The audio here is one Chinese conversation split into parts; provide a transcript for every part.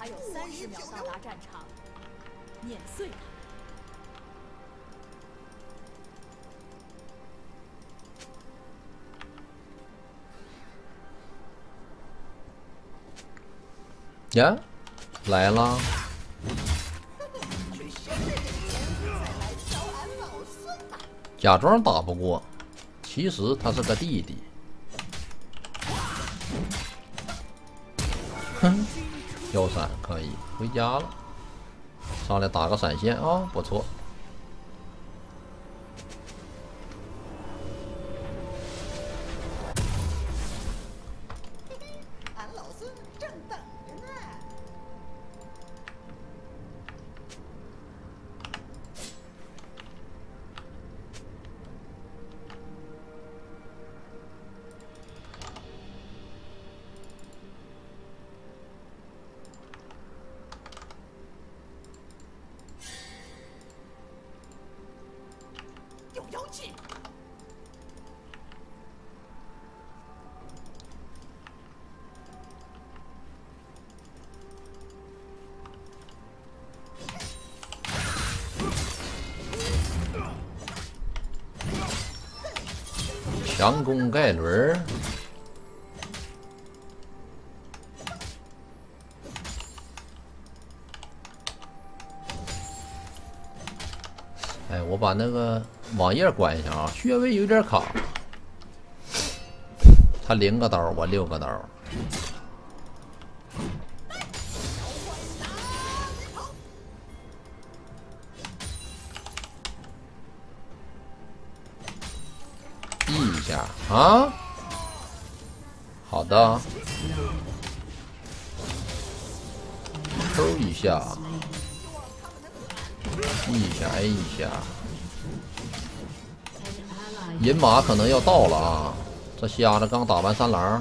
还有三十秒到达战场，碾碎他。呀，来了！假装打不过，其实他是个弟弟。哼，幺三可以回家了，上来打个闪现啊，不错。强攻盖伦哎，我把那个网页关一下啊，穴位有点卡。他零个刀，我六个刀。啊，好的，抽一下。一下，A 一下，银马可能要到了啊！这瞎子刚打完三狼，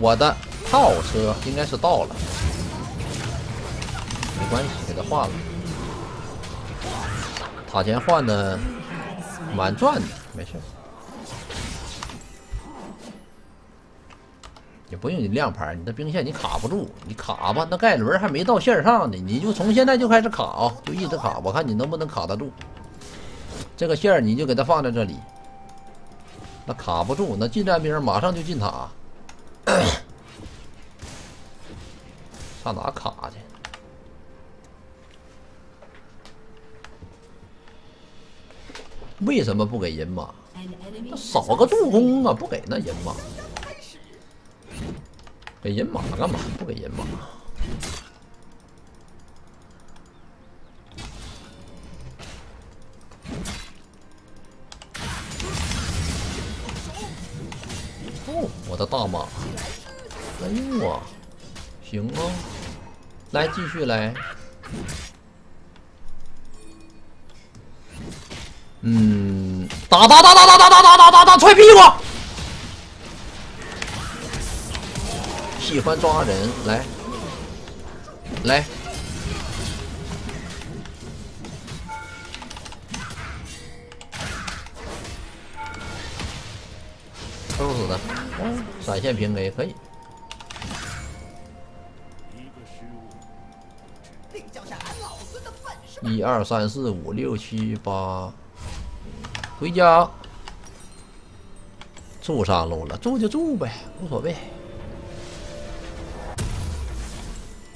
我的炮车应该是到了，没关系，给他换了。塔前换的蛮赚的，没事。也不用你亮牌，你的兵线你卡不住，你卡吧。那盖伦还没到线上呢，你就从现在就开始卡啊，就一直卡，我看你能不能卡得住。这个线你就给他放在这里，那卡不住，那近战兵马上就进塔，上哪卡为什么不给银马？少个助攻啊！不给那银马，给银马干嘛？不给银马。哦，我的大马！哎呦我，行啊，来继续来。嗯，打打打打打打打打打打打踹屁股！喜欢抓人，来来，抽死他！闪现平 A 可以。一二三四五六七八。回家，住上路了，住就住呗，无所谓。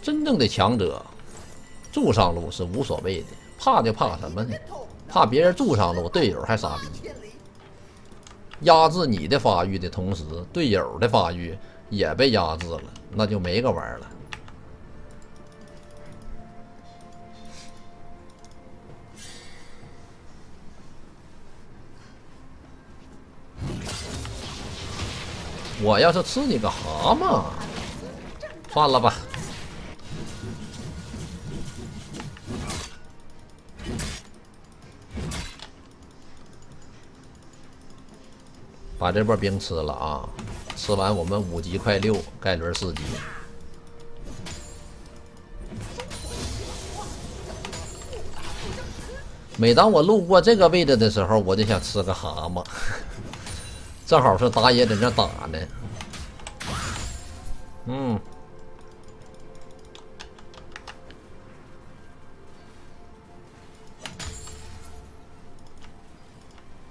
真正的强者，住上路是无所谓的，怕就怕什么呢？怕别人住上路，队友还傻逼，压制你的发育的同时，队友的发育也被压制了，那就没个玩了。我要是吃你个蛤蟆，算了吧。把这波兵吃了啊！吃完我们五级快六，盖伦四级。每当我路过这个位置的时候，我就想吃个蛤蟆。正好是打野在那打呢。嗯，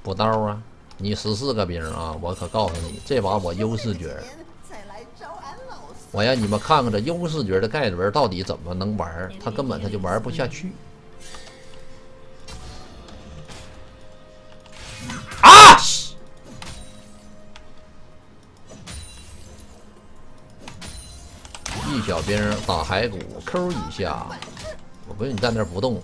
补刀啊！你十四个兵啊！我可告诉你，这把我优势角，我让你们看看这优势角的盖伦到底怎么能玩他根本他就玩不下去。小兵打骸骨，Q 一下，我不用你在那不动。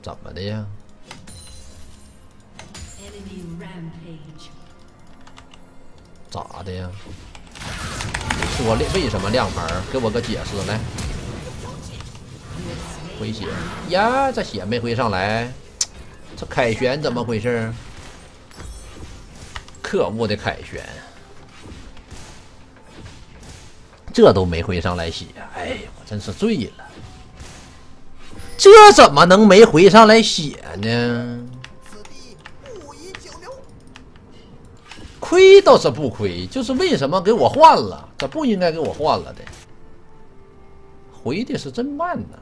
怎么的呀？咋的呀？说为为什么亮牌？给我个解释来。回血呀，这血没回上来，这凯旋怎么回事？可恶的凯旋，这都没回上来血，哎，我真是醉了。这怎么能没回上来血呢？亏倒是不亏，就是为什么给我换了？这不应该给我换了的，回的是真慢呐。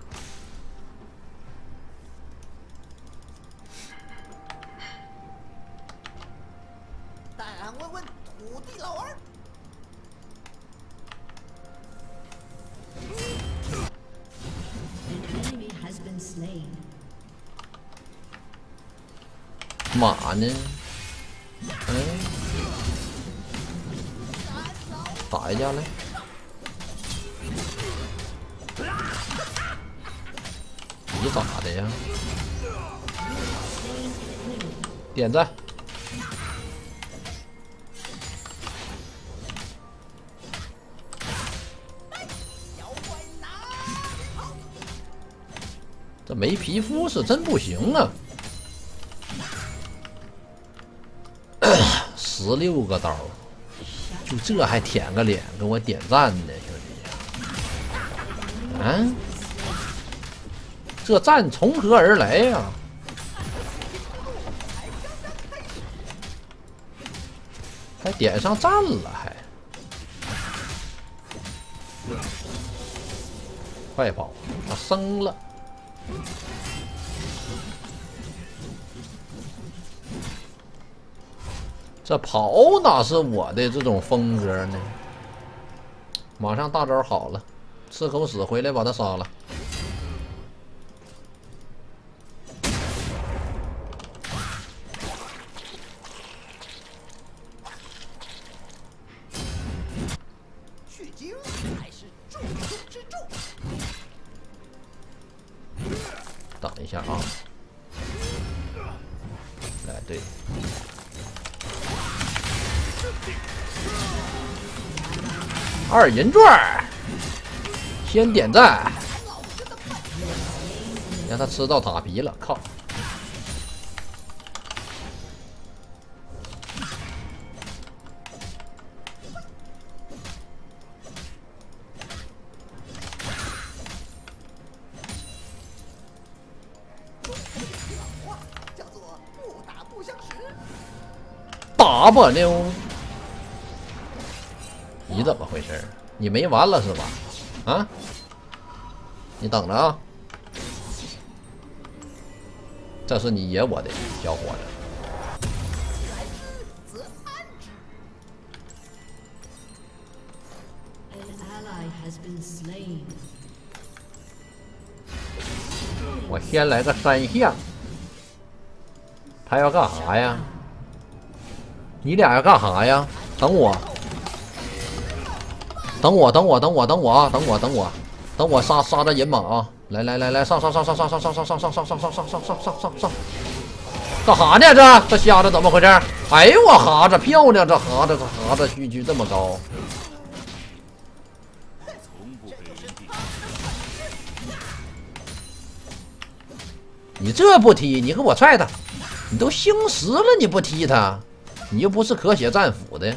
马呢？嗯，打一架来！你咋的呀？点赞！这没皮肤是真不行啊！十六个刀，就这还舔个脸给我点赞呢，兄弟！啊，这赞从何而来呀？还点上赞了，还快跑！他升了。这跑哪是我的这种风格呢？马上大招好了，吃口屎回来把他杀了。二银钻，先点赞，让他吃到塔皮了，靠！打吧妞！你怎么回事？你没完了是吧？啊！你等着啊！这是你爷我的小伙子。我先来个三项。他要干啥呀？你俩要干啥呀？等我。等我，等我，等我，等我啊！等我，等我，等我杀杀这银马啊！来来来来，上上上上上上上上上上上上上上上上上上！干哈呢？这这瞎子怎么回事？哎呦我哈子漂亮！这哈子这哈子虚区这么高，你这不踢，你给我踹他！你都星石了，你不踢他？你又不是可血战斧的。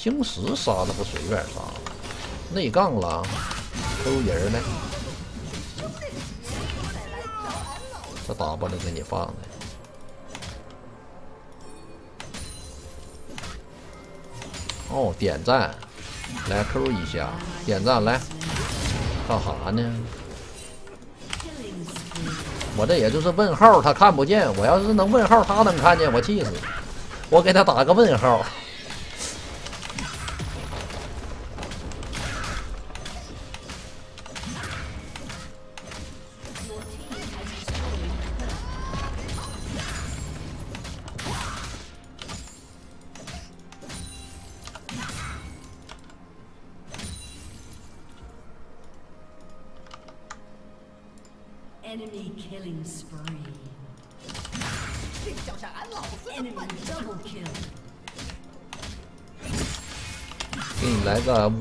星石杀的不随便杀，内杠了，偷人呢。这 W 给你放的。哦，点赞，来 Q 一下，点赞来，干哈呢？我这也就是问号，他看不见。我要是能问号，他能看见，我气死！我给他打个问号。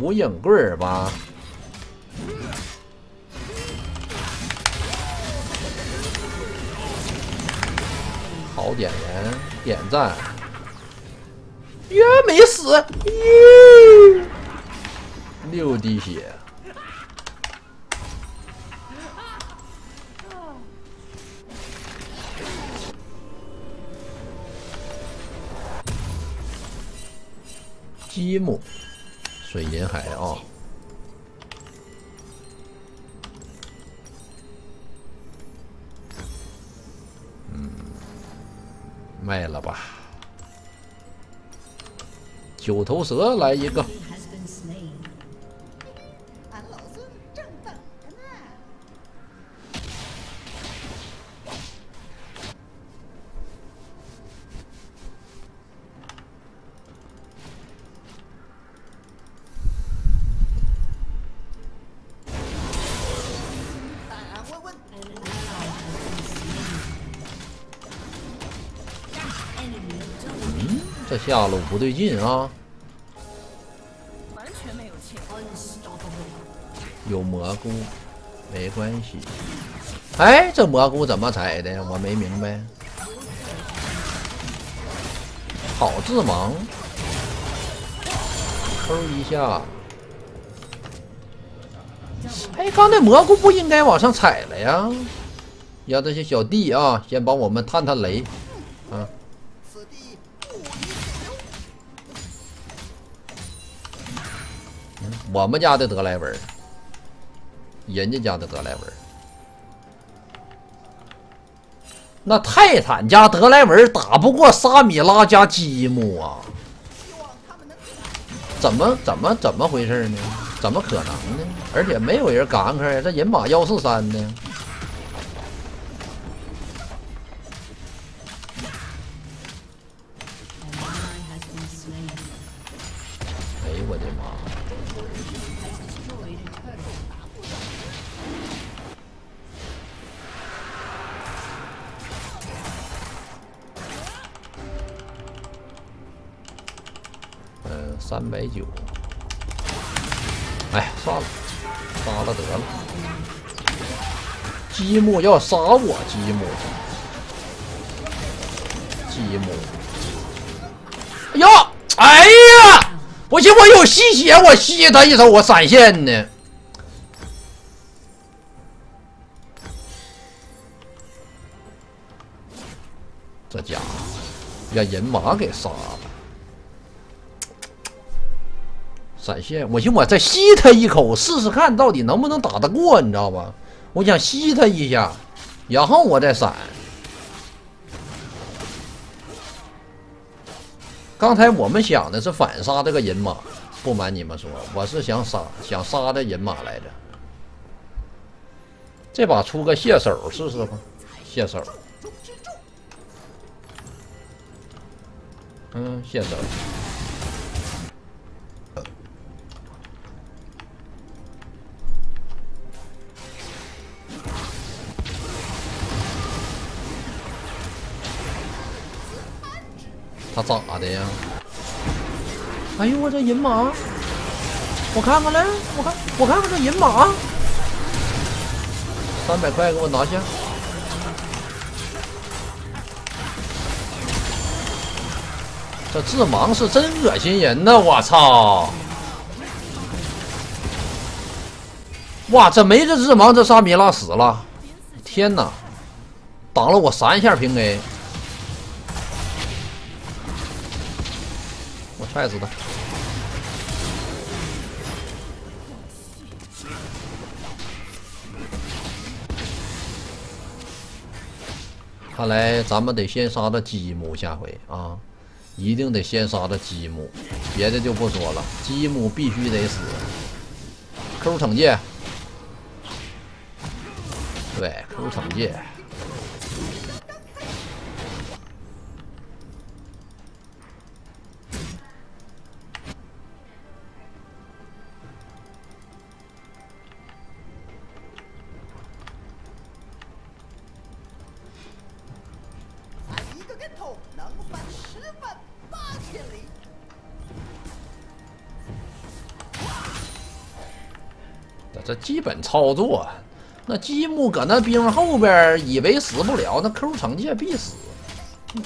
无影棍儿吧。好点人，点赞。约没死，六滴血。积木，水银海啊！嗯，卖了吧。九头蛇来一个，这下路不对劲啊！完全没有切。unstoppable. 有蘑菇，没关系。哎，这蘑菇怎么采的？我没明白。好自盲，抠一下。哎，刚才蘑菇不应该往上踩了呀？让这些小弟啊，先帮我们探探雷。我们家的德莱文，人家家的德莱文。那泰坦家德莱文打不过沙米拉加积木啊？怎么怎么怎么回事呢？怎么可能呢？而且没有人感慨呀，这人马幺四三呢？积木要杀我，积木，积木。哎呀，哎呀！不行，我有吸血，我吸他一手，我闪现呢。这家伙让人马给杀了。闪现，我寻我再吸他一口试试看，到底能不能打得过，你知道吧？我想吸他一下，然后我再闪。刚才我们想的是反杀这个人马，不瞒你们说，我是想杀想杀这人马来着。这把出个蟹手试试吧，蟹手，嗯，蟹手。他咋的呀？哎呦我这银马，我看看来，我看我看看这银马，三百块给我拿下。这致盲是真恶心人呐！我操！哇，这没这致盲，这沙弥拉死了！天哪挡了我三下平 A，踹死他。看来咱们得先杀的积木，下回啊，一定得先杀的积木，别的就不说了，积木必须得死。Q 惩戒，对，Q 惩戒。操作，那积木搁那兵后边，以为死不了，那 Q 惩戒必死。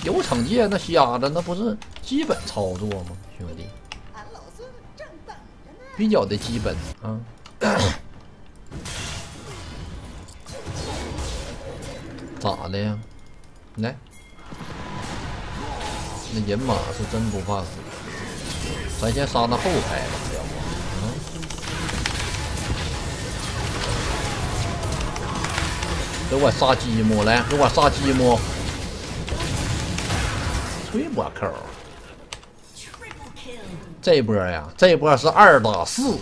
有惩戒那瞎子，那不是基本操作吗，兄弟？比较的基本啊。咋的呀？来，那人马是真不怕死。咱先杀那后排吧，给我杀积木来，给我杀积木。吹波扣。这波呀，这波是二打四，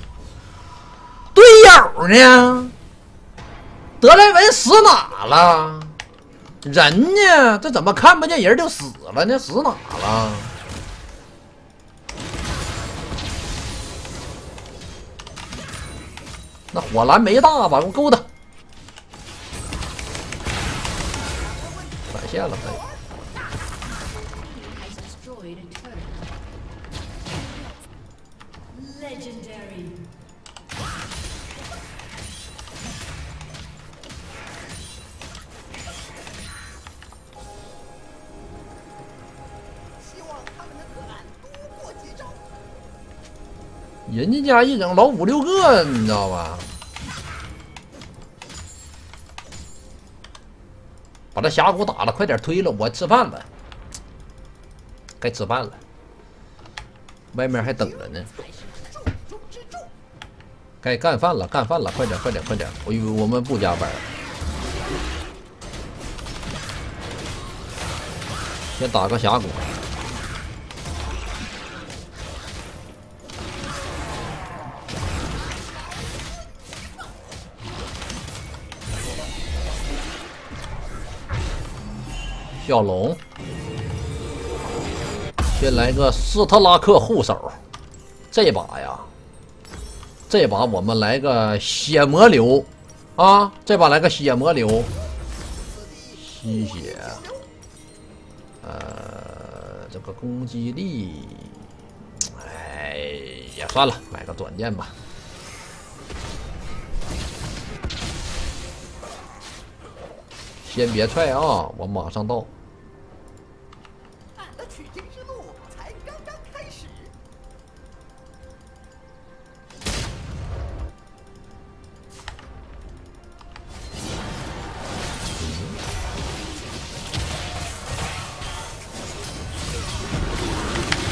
队友呢？德莱文死哪了？人呢？这怎么看不见人就死了呢？死哪了？那火蓝没大吧？我勾他，过几招。人家家一整老五六个，你知道吧？把这峡谷打了，快点推了，我吃饭了，该吃饭了。外面还等着呢，该干饭了，干饭了，快点，快点，快点！我以为我们不加班。先打个峡谷，小龙，先来个斯特拉克护手，这把呀，这把我们来个血魔流啊！这把来个血魔流，吸血，呃，这个攻击力，哎呀，算了，买个短剑吧。先别踹啊，我马上到。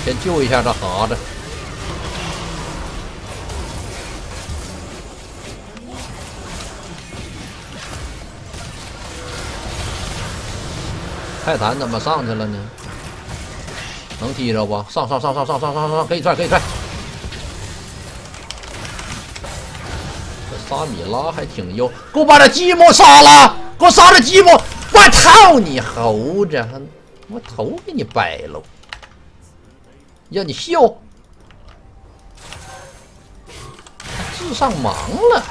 先救一下这蛤蟆。泰坦怎么上去了呢？能踢着不？上上上上上上上上，可以踹可以踹。这沙米拉还挺优，给我把这积木杀了！给我杀这积木！我操你猴子！我头给你掰喽！让你笑，智商盲了。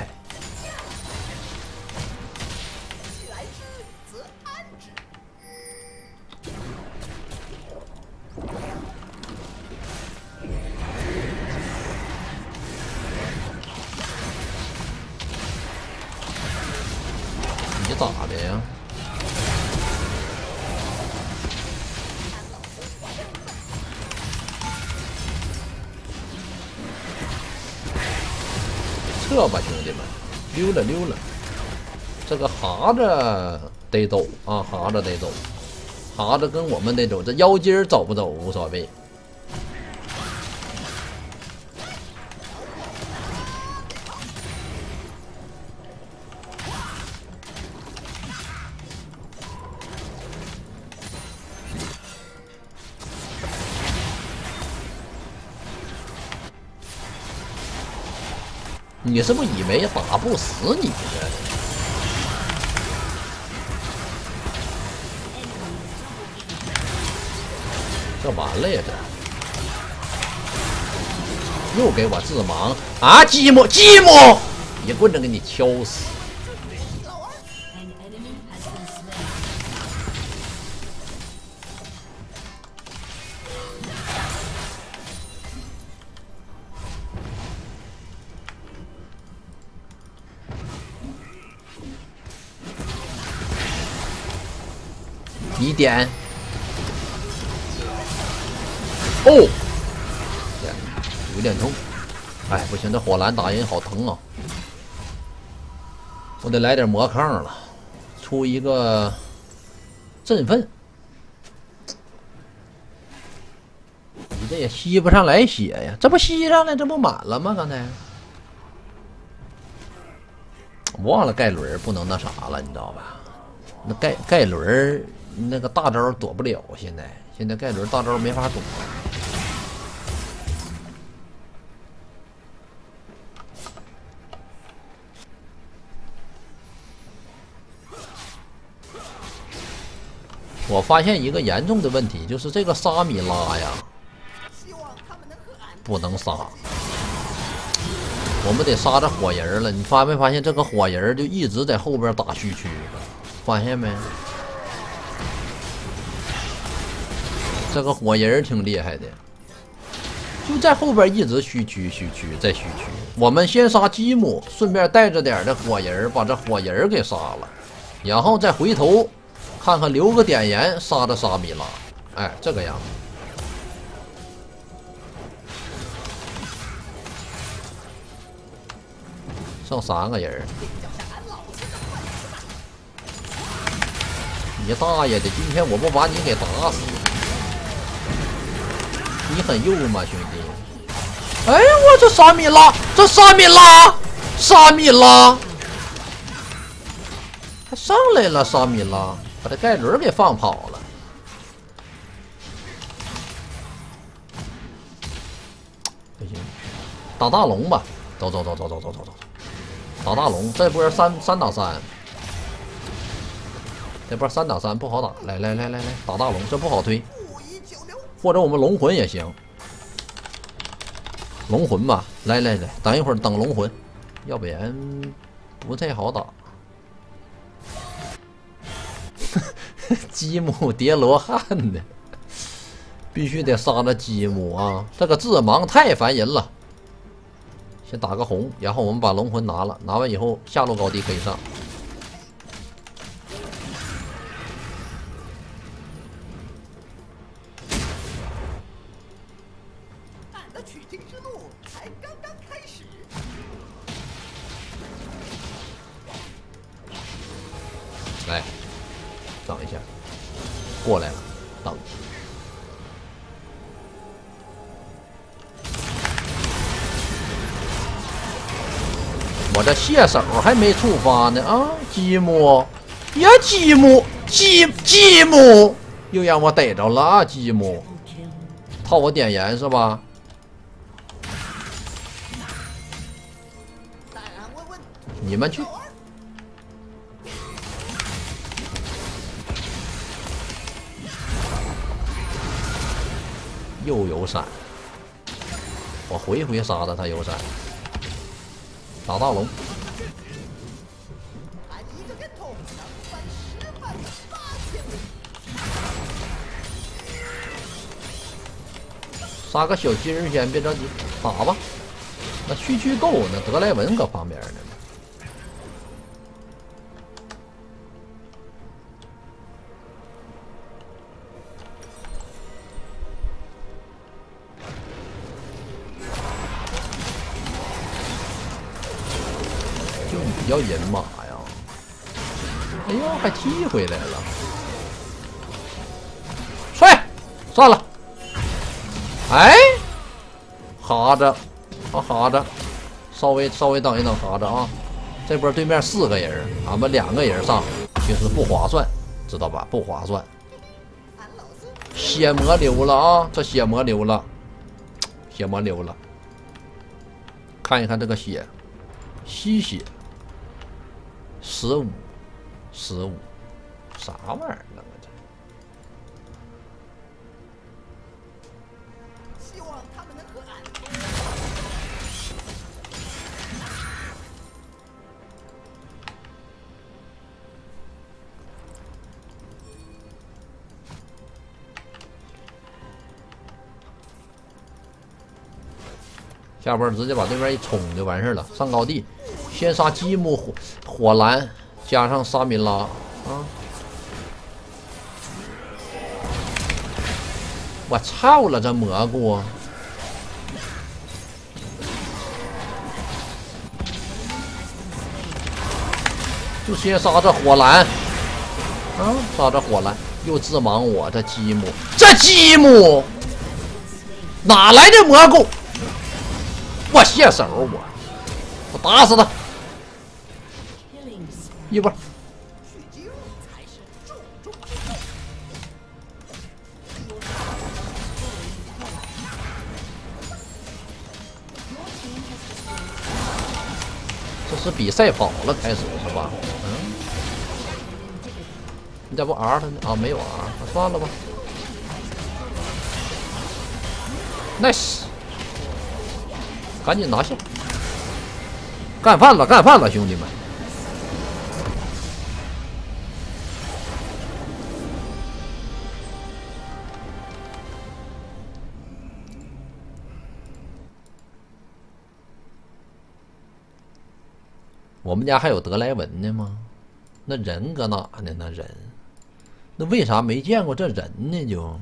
吧，兄弟们，溜了溜了。这个蛤蟆得走啊，蛤子得走，蛤子跟我们得走，这妖精走不走无所谓。你是不是以为打不死你这？这完了呀！这又给我致盲啊！寂寞寂寞，一棍子给你敲死！点。哦，有点痛。哎，不行，这火蓝打人好疼啊！我得来点魔抗了，出一个振奋。你这也吸不上来血呀？这不吸上了，这不满了吗？刚才忘了盖伦不能那啥了，你知道吧？那盖盖伦那个大招躲不了，现在现在盖伦大招没法躲。我发现一个严重的问题，就是这个沙米拉呀，不能杀，我们得杀这火人了。你发没发现这个火人就一直在后边打虚区，发现没？这个火人儿挺厉害的，就在后边一直虚区虚区再虚区。我们先杀吉姆，顺便带着点的火人儿，把这火人儿给杀了，然后再回头看看留个点盐杀这沙米拉。哎，这个样子。剩三个人，你大爷的！今天我不把你给打死，你很幼吗，兄弟？哎呀，我这沙米拉，这沙米拉，沙米拉，他上来了，沙米拉把这盖伦给放跑了。不行，打大龙吧，走走走走走走走走。打大龙，这波三三打三，这波三打三不好打。来来来来来，打大龙，这不好推，或者我们龙魂也行，龙魂吧。来来来，等一会儿等龙魂，要不然不太好打。基姆叠罗汉的，必须得杀了基姆啊！这个致盲太烦人了。先打个红，然后我们把龙魂拿了，拿完以后下路高地可以上。我这蟹手还没触发呢啊！积木，呀积木，积积木，又让我逮着了啊！积木，套我点盐是吧？你们去，又有闪，我回回杀的他有闪，打大龙，杀个小金人先，别着急，打吧。那区区够那，德莱文搁旁边呢。要人马呀！哎呦，还踢回来了！帅，算了。哎，哈着，啊哈着，稍微稍微等一等，哈着啊。这波对面四个人，俺们两个人上，其实不划算，知道吧？不划算。血魔流了啊！这血魔流了，血魔流了。看一看这个血，吸血，十五，十五，啥玩意儿呢？这。希望他们能和俺下波直接把对面一冲就完事儿了，上高地，先杀积木火火蓝，加上沙米拉啊！我操了，这蘑菇！就先杀这火蓝，啊，杀这火蓝，又自盲我这积木，这积木哪来的蘑菇？我卸手，我我打死他！一波，这是比赛跑了开始是吧？嗯，你咋不 R 他呢？啊，没有 R，那算了吧。Nice，赶紧拿下，干饭了，干饭了，兄弟们！我们家还有德莱文呢吗？那人搁哪呢？那人，那为啥没见过这人呢？就。